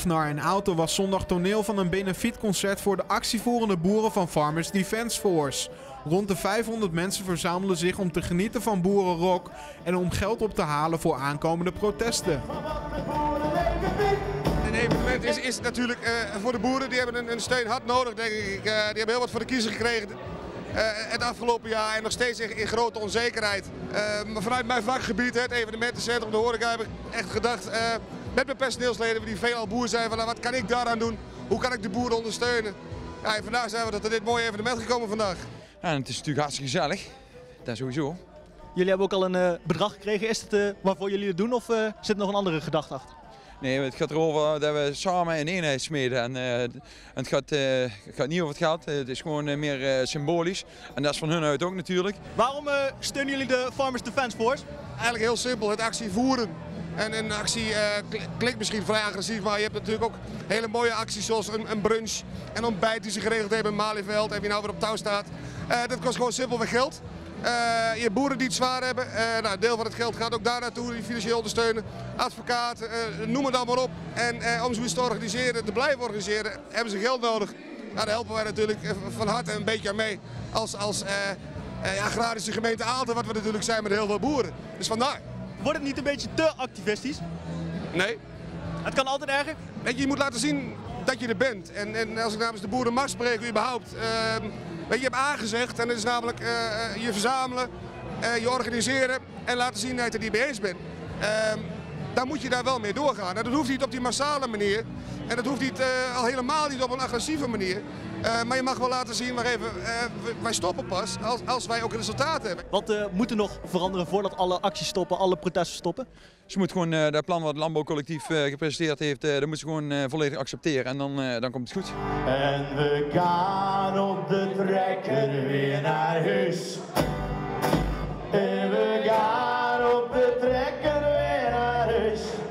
Agnar en Auto was zondag toneel van een benefietconcert voor de actievoerende boeren van Farmers Defence Force. Rond de 500 mensen verzamelden zich om te genieten van boerenrock en om geld op te halen voor aankomende protesten. Een evenement is, is natuurlijk eh, voor de boeren, die hebben een, een steun hard nodig denk ik. Eh, die hebben heel wat voor de kiezer gekregen eh, het afgelopen jaar en nog steeds in, in grote onzekerheid. Maar vanuit mijn vakgebied, het evenementencentrum, de horeca, heb ik echt gedacht met mijn personeelsleden die veelal boer zijn, van, nou, wat kan ik daaraan doen? Hoe kan ik de boeren ondersteunen? Ja, en vandaag zijn we tot dit mooie evenement gekomen vandaag. Ja, en het is natuurlijk hartstikke gezellig. Dat sowieso. Jullie hebben ook al een eh, bedrag gekregen. Is het eh, waarvoor jullie het doen of eh, zit er nog een andere gedachte achter? Nee, het gaat erover dat we samen in eenheid smeden. En, eh, en het, gaat, eh, het gaat niet over het geld, het is gewoon meer eh, symbolisch. En dat is van hun uit ook natuurlijk. Waarom eh, steunen jullie de Farmers Defence Force? Eigenlijk heel simpel, het actie voeren. En een actie eh, kl- klinkt misschien vrij agressief, maar je hebt natuurlijk ook hele mooie acties zoals een, een brunch en ontbijt die ze geregeld hebben in Malieveld. En wie nou weer op touw staat. Eh, dat kost gewoon simpelweg geld. Eh, je boeren die het zwaar hebben. Eh, nou, deel van het geld gaat ook daar naartoe, die financieel ondersteunen. Advocaten, noem het allemaal op. En om zoiets te organiseren, te blijven organiseren, hebben ze geld nodig. Nou, daar helpen wij natuurlijk van harte een beetje aan mee. Als, als agrarische gemeente Aalten, wat we natuurlijk zijn met heel veel boeren. Dus vandaar. Wordt het niet een beetje te activistisch? Nee. Het kan altijd erger. Weet je, je moet laten zien dat je er bent. En, en als ik namens de boeren mag spreken, überhaupt. ehm, weet je, je hebt aangezegd en dat is namelijk eh, eh, je verzamelen, eh, je organiseren en laten zien dat je het er niet mee eens bent. Dan moet je daar wel mee doorgaan. En dat hoeft niet op die massale manier. En dat hoeft niet, eh, al helemaal niet op een agressieve manier. Eh, maar je mag wel laten zien, maar even, eh, wij stoppen pas als, als wij ook resultaat hebben. Wat eh, moet er nog veranderen voordat alle acties stoppen, alle protesten stoppen? Ze moet gewoon eh, dat plan wat het landbouwcollectief eh, gepresenteerd heeft, eh dat moet ze gewoon eh, volledig accepteren. En dan, eh, dan komt het goed. En we gaan op de trekker weer naar huis. En we gaan op de trekker guys.